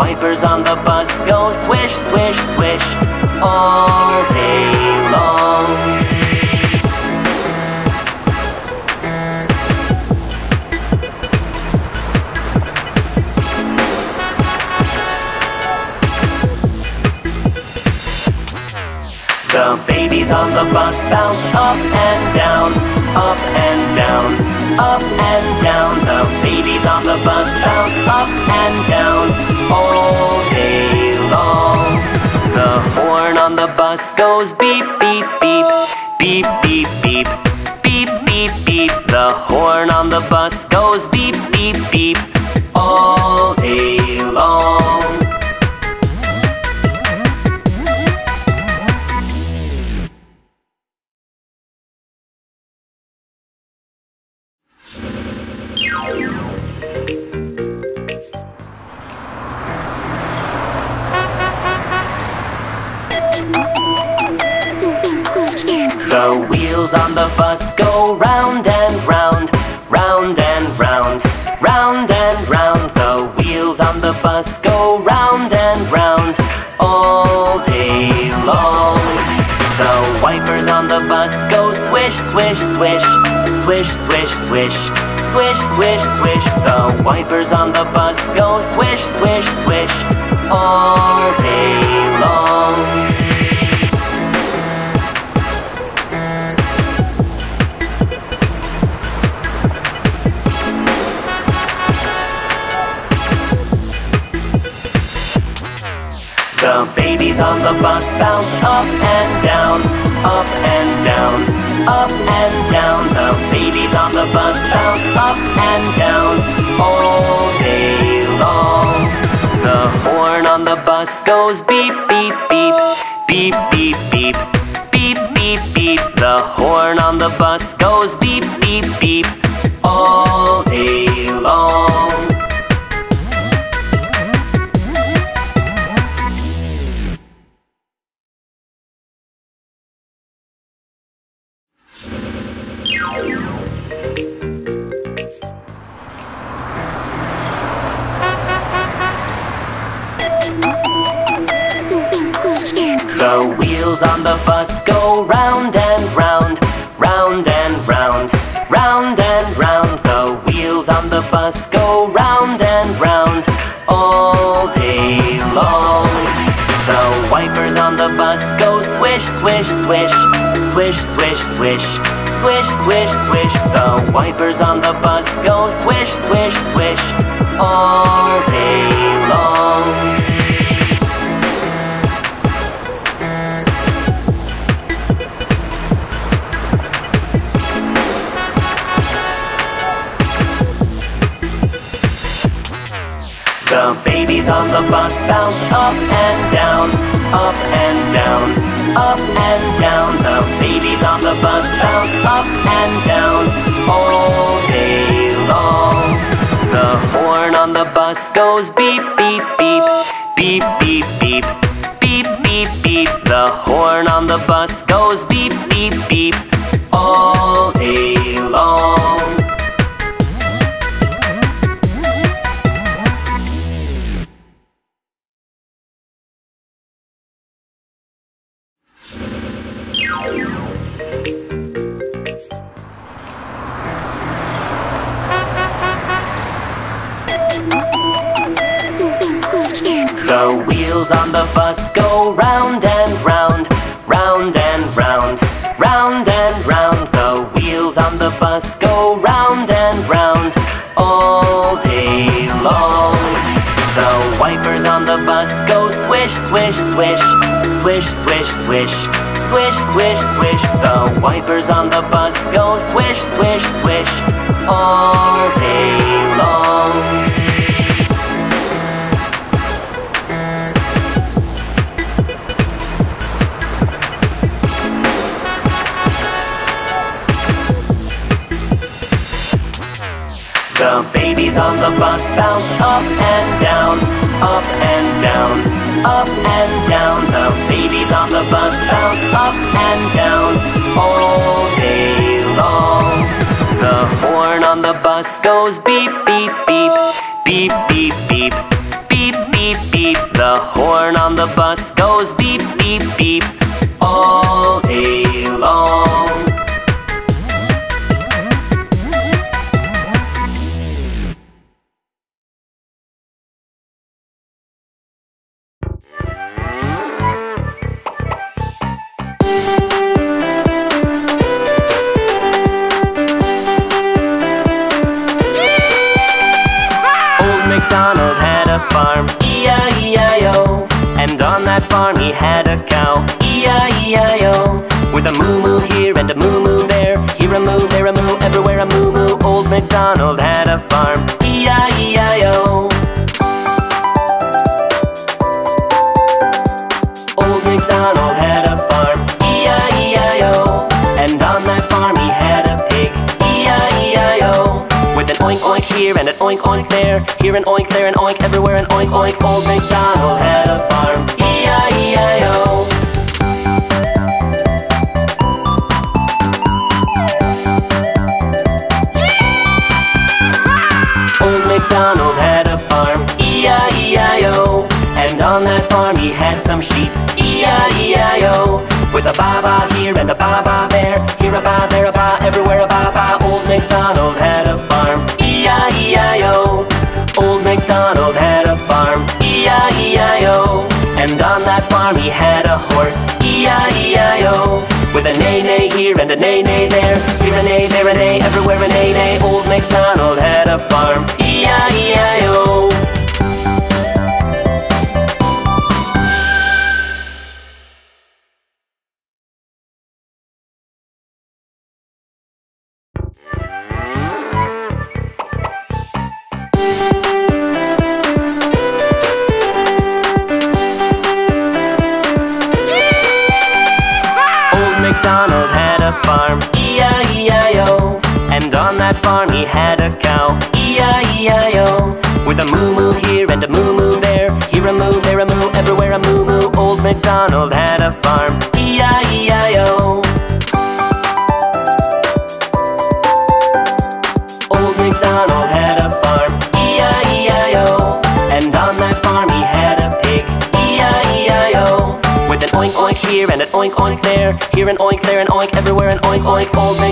Wipers on the bus go swish, swish, swish all day long. The babies on the bus bounce up and down, up and down, up and down. The babies on the bus bounce up and down all day long. The horn on the bus goes beep, beep, beep, beep, beep, beep, beep, beep, beep. The horn on the bus goes beep, beep, beep, all day long. The wheels on the bus go round and round, round and round, round and round. The wheels on the bus go round and round all day long. The wipers on the bus go swish, swish, swish, swish, swish, swish, swish, swish, swish. The wipers on the bus go swish, swish, swish all day long. on the bus bounce up and down, up and down, up and down. The babies on the bus bounce up and down all day long. The horn on the bus goes beep, beep, beep, beep. The babies on the bus bounce up and down, up and down, up and down. The babies on the bus bounce up and down all day long. The horn on the bus goes beep, beep, beep, beep, beep, beep, beep, beep, beep. The horn on the bus goes beep, beep, beep all The wheels on the bus go round and round, round and round, round and round. The wheels on the bus go round and round all day long. The wipers on the bus go swish, swish, swish, swish, swish, swish, swish, swish, swish. The wipers on the bus go swish, swish, swish all day long. Babies on the bus bounce up and down, up and down, up and down. The babies on the bus bounce up and down all day long. The horn on the bus goes beep, beep, beep, beep, beep, beep, beep, beep, beep. The horn on the bus goes beep, beep, beep MacDonald had a farm, E-I-E-I-O And on that farm he had some sheep, E-I-E-I-O With a ba-ba here and a ba-ba there Here a ba, there a ba, everywhere a ba-ba Old MacDonald had a farm, E-I-E-I-O Old MacDonald had a farm, E-I-E-I-O And on that farm he had a horse, E-I-E-I-O with a neigh neigh here and a neigh neigh there. Here a neigh, there a neigh, everywhere a neigh neigh. Old MacDonald had a farm. E I E I O. A moo-moo here and a moo-moo there. Here a moo, there a moo, everywhere a moo-moo. Old MacDonald had a farm, E-I-E-I-O Old MacDonald had a farm, E-I-E-I-O And on that farm he had a pig, E-I-E-I-O With an oink oink here and an oink oink there. Here an oink, there an oink, everywhere an oink oink. Old MacDonald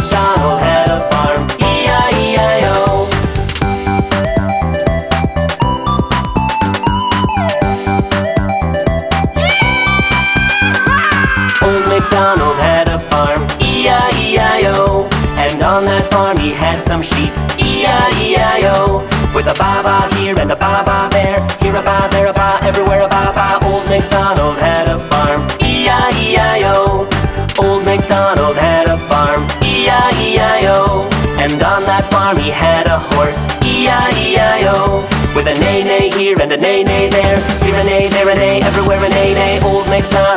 he had a horse, E-I-E-I-O. With a neigh-neigh here and a neigh-neigh there. Here a neigh, there a neigh, everywhere a neigh-neigh. Old MacDonald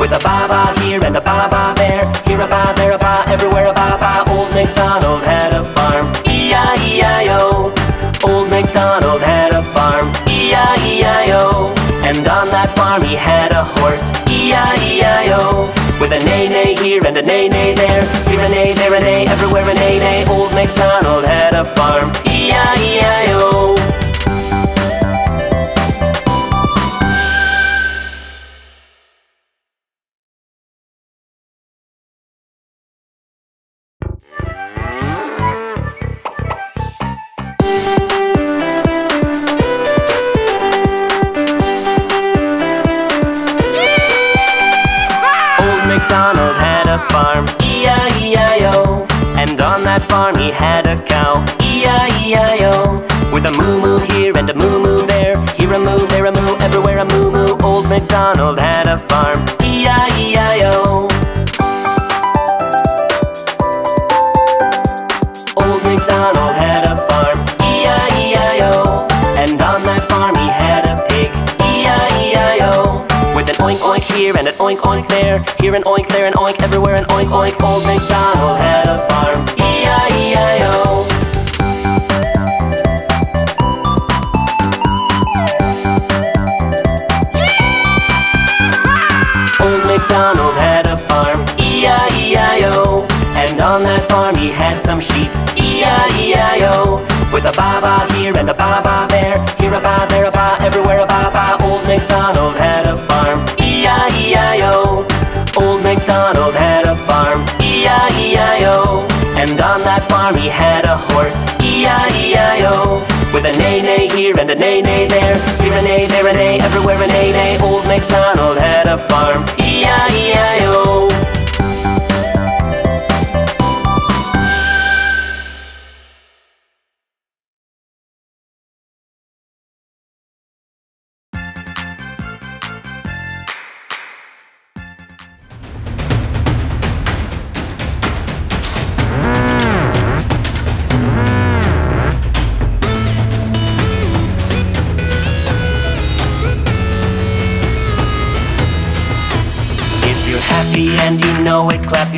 With a ba-ba here and a ba-ba there. Here a ba, there a ba, everywhere a ba-ba. Old MacDonald had a farm, E-I-E-I-O. Old MacDonald had a farm, E-I-E-I-O. And on that farm he had a horse, E-I-E-I-O. With a neigh-neigh here and a neigh-neigh there. Here a neigh, there a neigh, everywhere a neigh-neigh. Old MacDonald had a farm, E-I-E-I-O. And on that farm he had a horse, E-I-E-I-O. With a neigh-neigh here and a neigh-neigh there. Here a neigh, there a neigh, everywhere a neigh-neigh. Old MacDonald had a farm,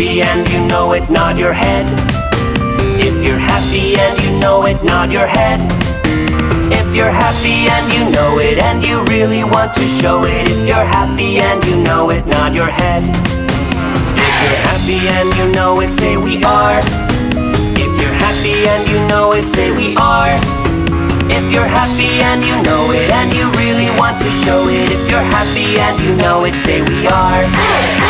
Happy and you know it, nod your head. If you're happy and you know it, nod your head. If you're happy and you know it and you really want to show it. If you're happy and you know it, nod your head. If you're happy and you know it, say we are. If you're happy and you know it, say we are. If you're happy and you know it and you really want to show it If you're happy and you know it, say we are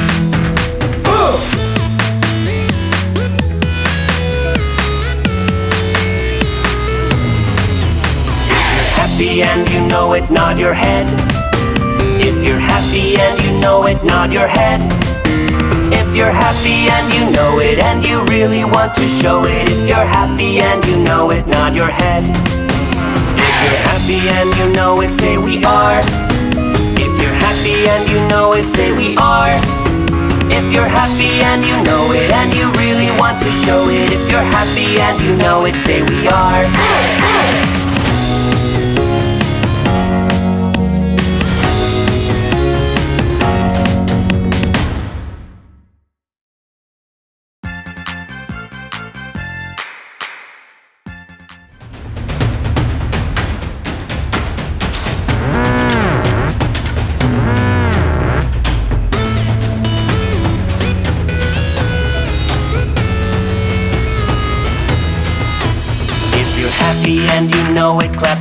happy and you know it, nod your head. If you're happy and you know it, nod your head. If you're happy and you know it and you really want to show it If you're happy and you know it, nod your head If you're happy and you know it, say we are If you're happy and you know it, say we are If you're happy and you know it and you really want to show it If you're happy and you know it, say we are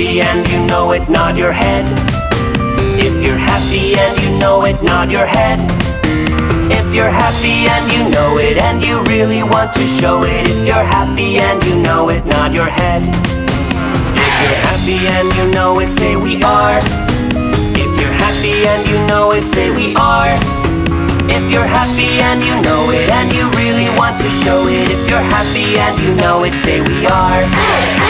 happy and you know it, nod your head. If you're happy and you know it, nod your head. If you're happy and you know it and you really want to show it If you're happy and you know it, nod your head If you're happy and you know it, say we are If you're happy and you know it, say we are If you're happy and you know it and you really want to show it If you're happy and you know it, say we are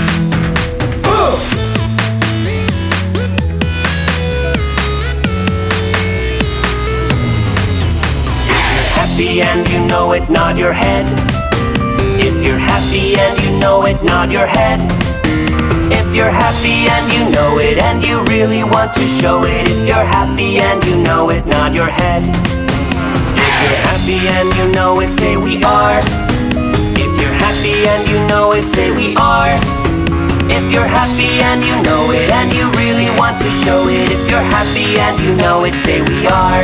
happy and you know it, nod your head. If you're happy and you know it, nod your head. If you're happy and you know it and you really want to show it If you're happy and you know it, nod your head If you're happy and you know it, say we are If you're happy and you know it, say we are If you're happy and you know it and you really want to show it. If you're happy and you know it, say we are.